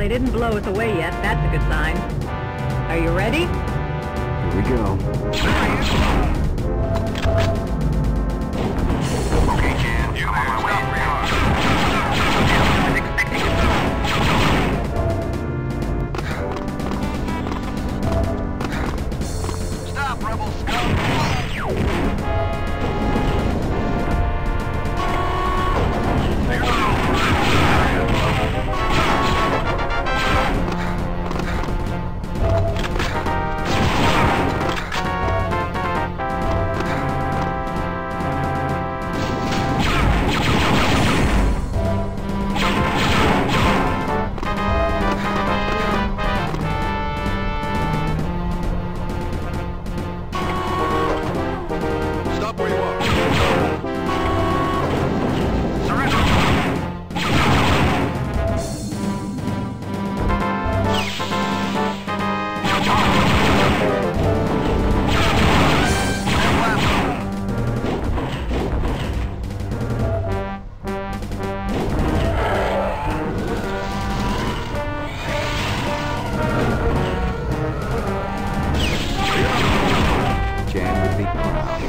they didn't blow us away yet. That's a good sign. Are you ready? Here we go. Okay, Jan would be proud.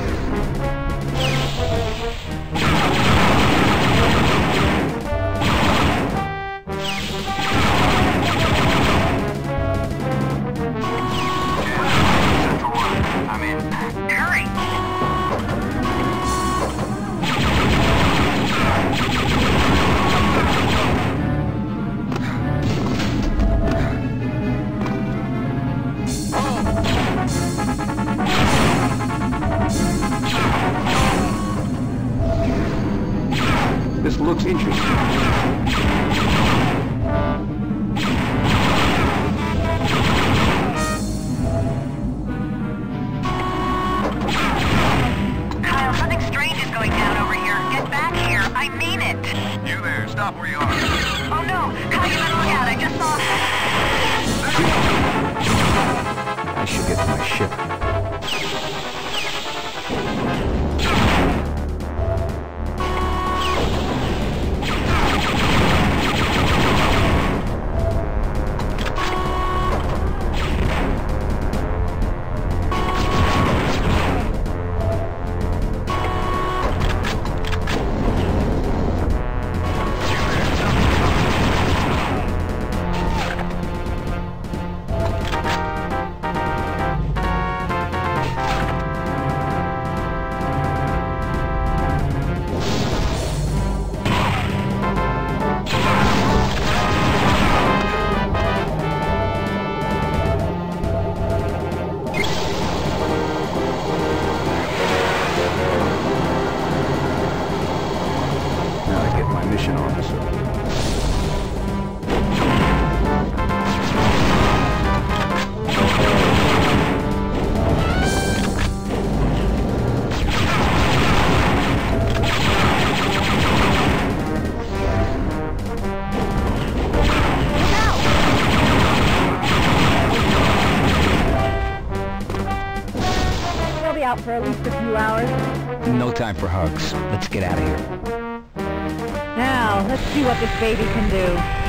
I'm in. You there. Stop where you are. Oh no. Kyle, you better look out. I just saw... mission officer. They'll be out for at least a few hours. No time for hugs. Let's get out of here. Let's see what this baby can do.